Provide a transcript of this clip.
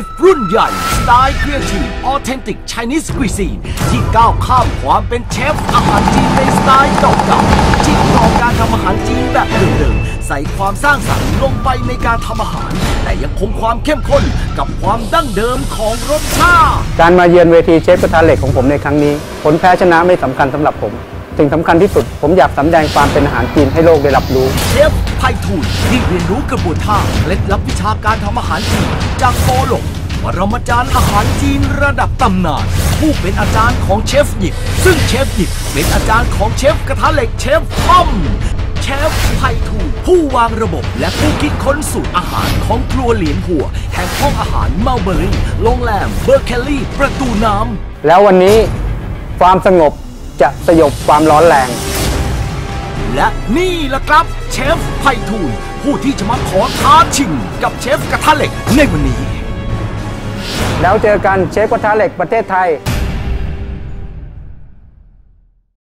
ฟรุ่นใหญ่สไตล์ creative authentic Chinese Cuisine ที่ก้าวข้ามความเป็นเชฟอาหารจีนในสไตล์เก่าๆที่ครองการทำอาหารจีนแบบเดิมๆใส่ความสร้างสรรค์ลงไปในการทำอาหาร แต่ยังคงความเข้มข้นกับความดั้งเดิมของรสชาติ การมาเยือนเวทีเชฟกระทะเหล็กของผมในครั้งนี้ ผลแพ้ชนะไม่สำคัญสำหรับผม สิ่งสำคัญที่สุด ผมอยากสำแดงความเป็นอาหารจีนให้โลกได้รับรู้ เชฟไพทูลที่เรียนรู้กระบวนท่าเคล็ดลับวิชาการทำอาหารจีนจากโปหลงปรมาจารย์อาหารจีนระดับตำนาน ผู้เป็นอาจารย์ของเชฟหยิบ ซึ่งเชฟหยิบเป็นอาจารย์ของเชฟกระทะเหล็กเชฟป้อมเชฟไพทูลผู้วางระบบและผู้คิดค้นสูตรอาหารของครัวเหลียนหัว แห่งห้องอาหารเมลเบอรี่โรงแรมเบอร์เคลลี่ ประตูน้ำ แล้ววันนี้ความสงบ จะสยบความร้อนแรง และนี่แหละครับเชฟไพทูลผู้ที่จะมาขอท้าชิงกับเชฟกระทะเหล็กในวันนี้ แล้วเจอกันเชฟกระทะเหล็กประเทศไทย